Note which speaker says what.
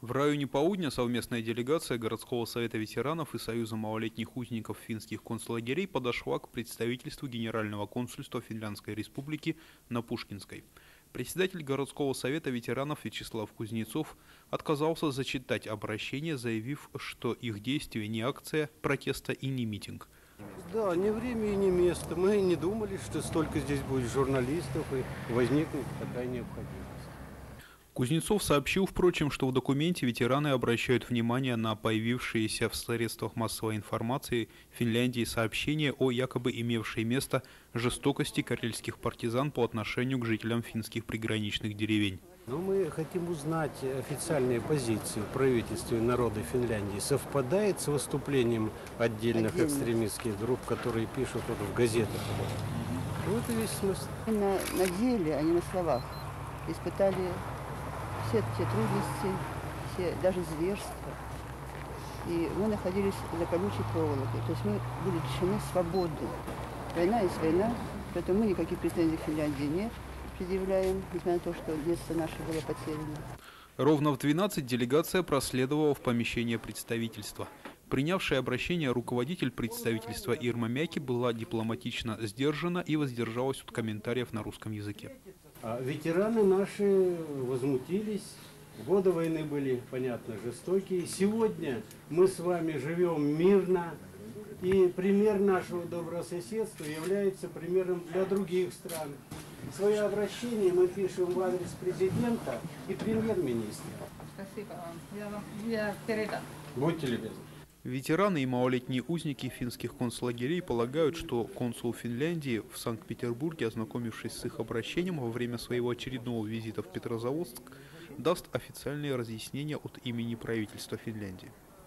Speaker 1: В районе Полудня совместная делегация городского совета ветеранов и Союза малолетних узников финских концлагерей подошла к представительству Генерального консульства Финляндской республики на Пушкинской. Председатель городского совета ветеранов Вячеслав Кузнецов отказался зачитать обращение, заявив, что их действие не акция протеста и не митинг.
Speaker 2: Да, не время и не место. Мы не думали, что столько здесь будет журналистов и возникнет такая необходимость.
Speaker 1: Кузнецов сообщил, впрочем, что в документе ветераны обращают внимание на появившиеся в средствах массовой информации Финляндии сообщения о якобы имевшей место жестокости карельских партизан по отношению к жителям финских приграничных деревень.
Speaker 2: Но мы хотим узнать официальные позиции в правительстве народа Финляндии. Совпадает с выступлением отдельных
Speaker 3: Отдельно.
Speaker 2: экстремистских групп, которые пишут вот в газетах. Вот и весь смысл.
Speaker 3: На, на деле, а не на словах, испытали все те трудности, все, даже зверства. И мы находились за колючей проволокой. То есть мы были лишены свободы. Война есть война, поэтому мы никаких претензий к Финляндии не предъявляем, несмотря на то, что детство наше было потеряно.
Speaker 1: Ровно в 12 делегация проследовала в помещение представительства. Принявшая обращение руководитель представительства Ирма Мяки была дипломатично сдержана и воздержалась от комментариев на русском языке.
Speaker 2: А ветераны наши возмутились. Годы войны были, понятно, жестокие. Сегодня мы с вами живем мирно. И пример нашего добрососедства является примером для других стран. Свое обращение мы пишем в адрес президента и премьер-министра.
Speaker 4: Спасибо вам. Я, вам- я передам.
Speaker 2: Будьте любезны.
Speaker 1: Ветераны и малолетние узники финских концлагерей полагают, что консул Финляндии в Санкт-Петербурге, ознакомившись с их обращением во время своего очередного визита в Петрозаводск, даст официальные разъяснения от имени правительства Финляндии.